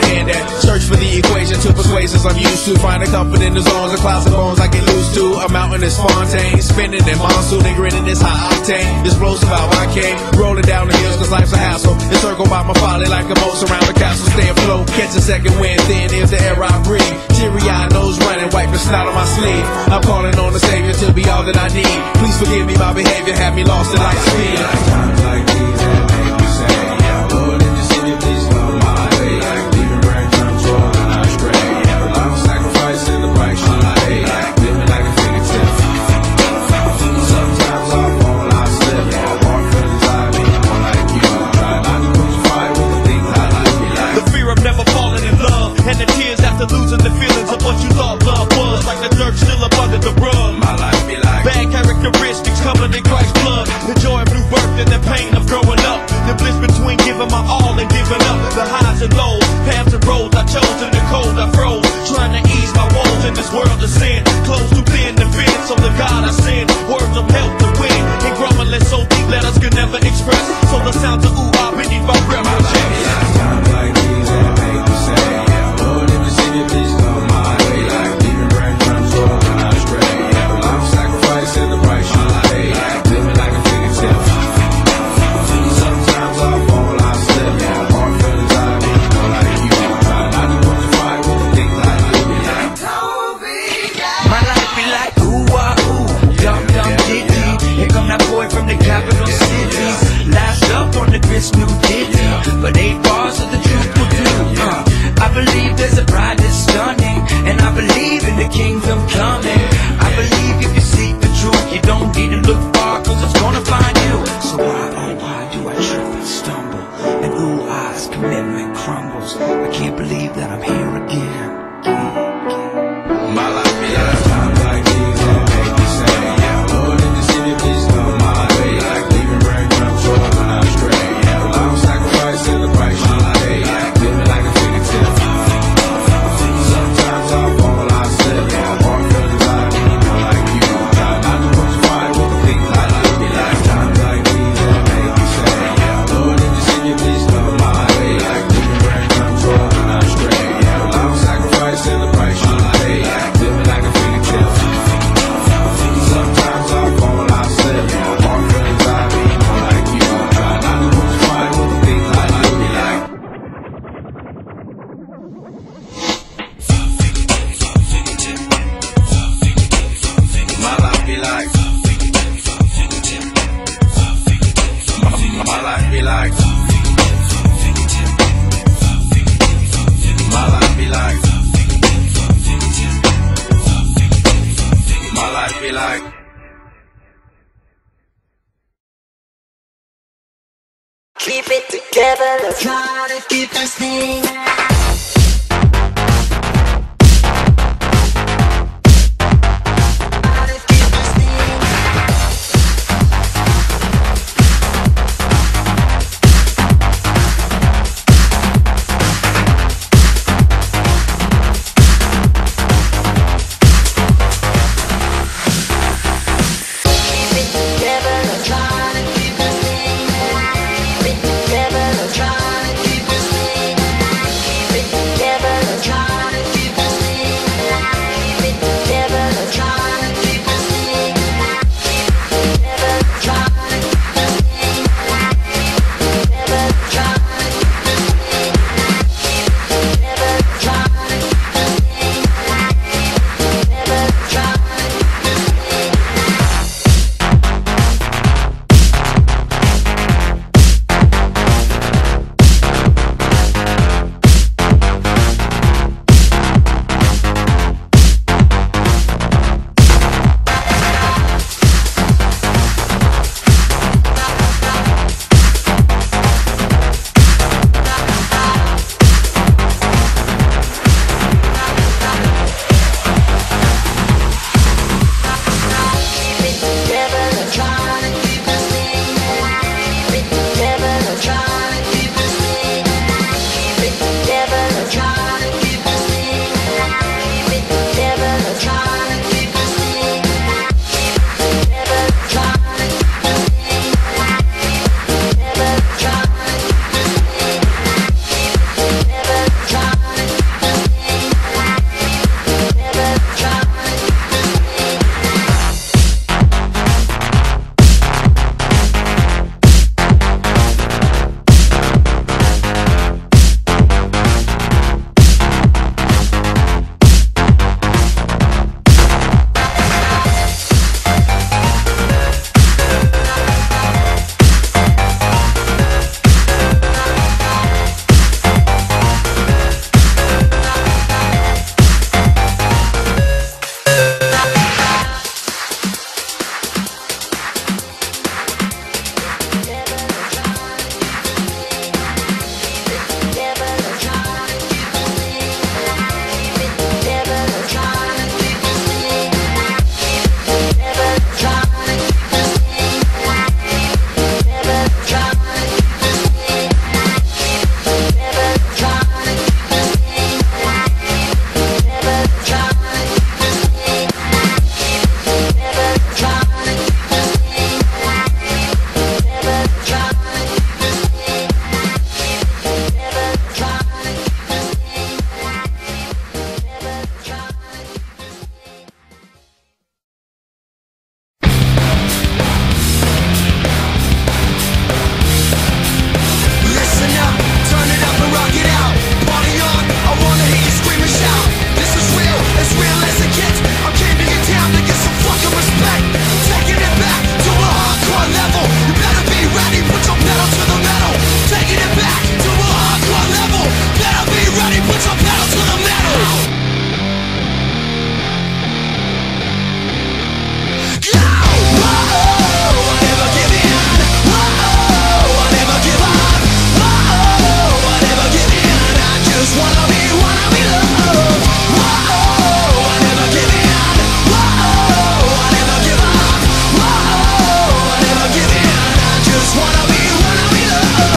Hand at. Search for the equation to persuasions I'm used to. Finding comfort in the zones of clouds and bones I get loose to. A mountain is Fontaine, spinning in monsoon and grinning this high octane. Explosive how I came, rolling down the hills cause life's a hassle. Encircled by my folly like a moat around the castle. Stay afloat, catch a second wind, thin is the air I breathe. Teary eyed nose running, wiping snot on my sleeve. I'm calling on the Savior to be all that I need. Please forgive me my behavior, have me lost at light speed. Like times like these. I can't believe that I'm here again. butterfly that keeps us